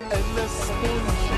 and the spin.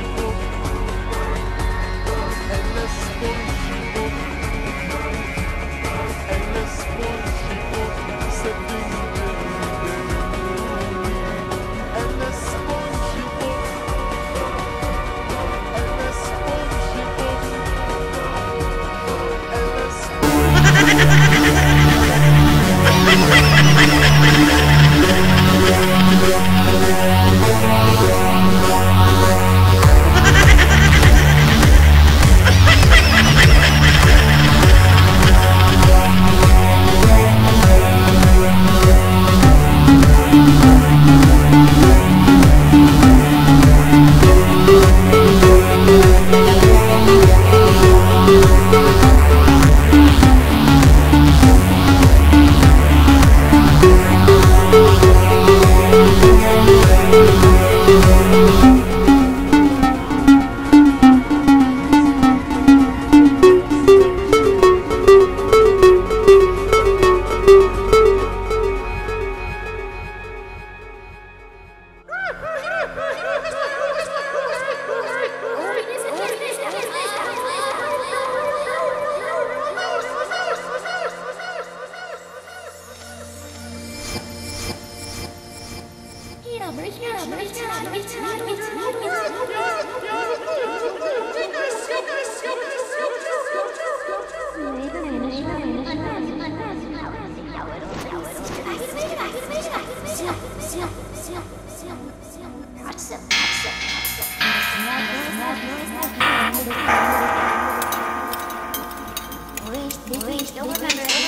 Don't remember.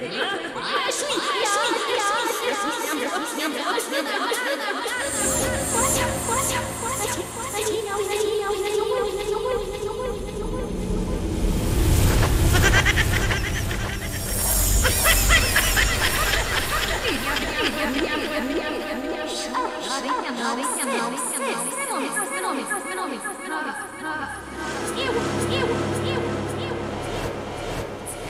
Skill! Skill!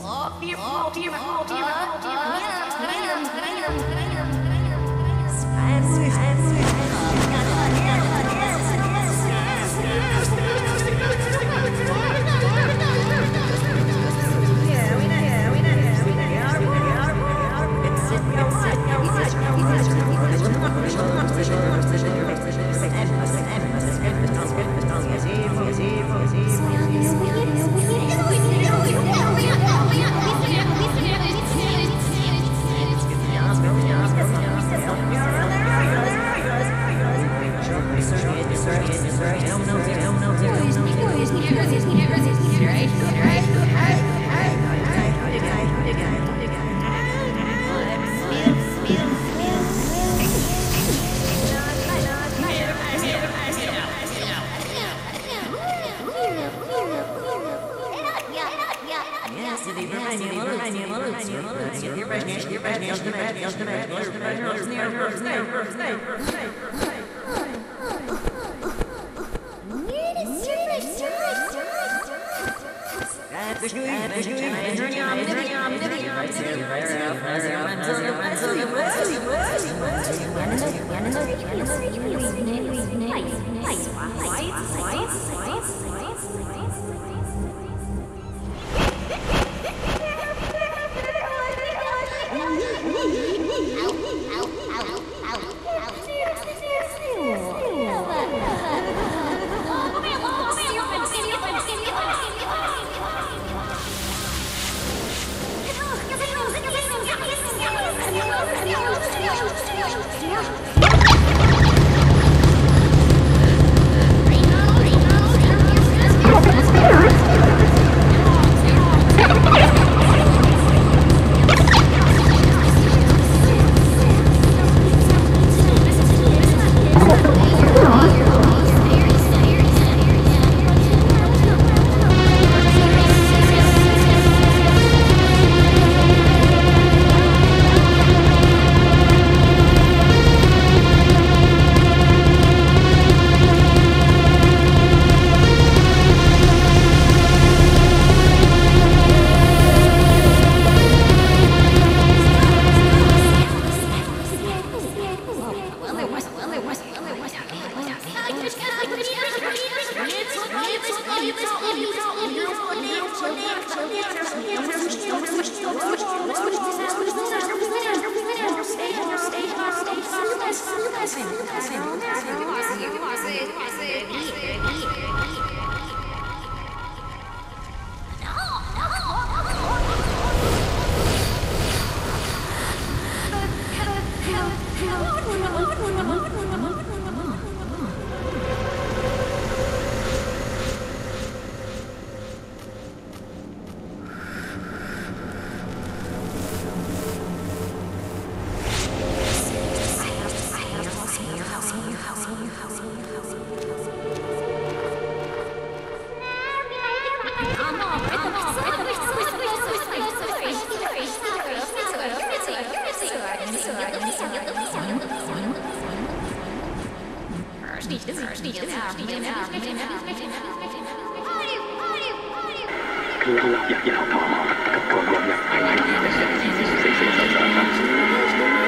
oh, dear. Oh, dear. Oh, dear. Oh, dear. Bye. 今日入厂，今个入。